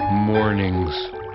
Mornings.